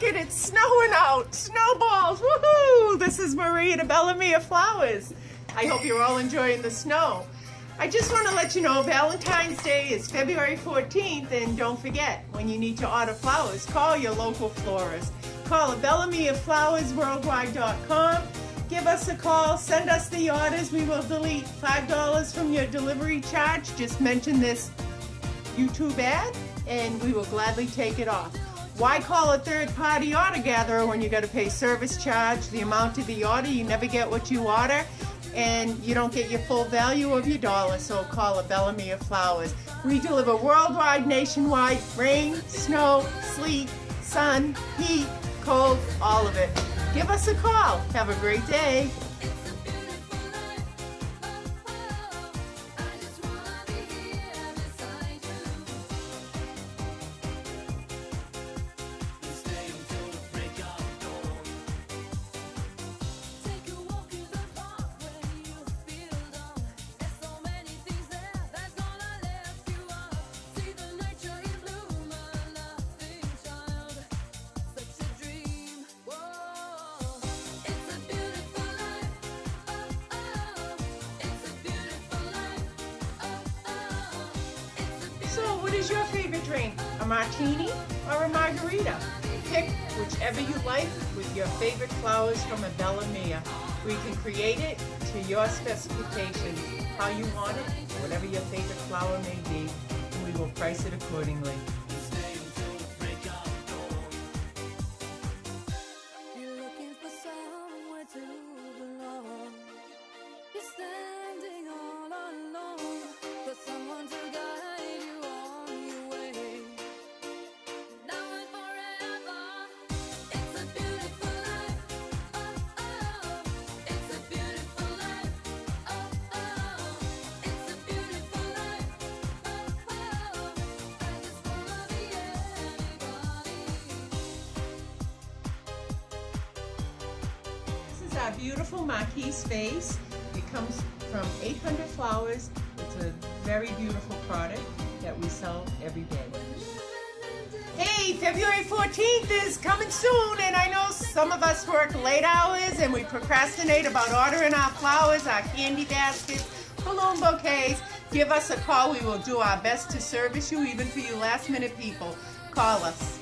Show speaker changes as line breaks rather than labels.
look at it, snowing out, snowballs, woohoo! This is Marie at of Flowers. I hope you're all enjoying the snow. I just want to let you know Valentine's Day is February 14th, and don't forget, when you need to order flowers, call your local florist. Call at BellamiaFlowersWorldwide.com. Give us a call, send us the orders. We will delete $5 from your delivery charge. Just mention this YouTube ad, and we will gladly take it off. Why call a third party order gatherer when you got to pay service charge, the amount of the order? You never get what you order and you don't get your full value of your dollar, so call a Bellamia Flowers. We deliver worldwide, nationwide, rain, snow, sleet, sun, heat, cold, all of it. Give us a call. Have a great day. What is your favorite drink? A martini or a margarita? Pick whichever you like with your favorite flowers from a Bellamia. We can create it to your specifications, how you want it, whatever your favorite flower may be, and we will price it accordingly. Beautiful marquise vase. It comes from 800 flowers. It's a very beautiful product that we sell every day. Hey, February 14th is coming soon, and I know some of us work late hours and we procrastinate about ordering our flowers, our candy baskets, balloon bouquets. Give us a call. We will do our best to service you, even for you last minute people. Call us.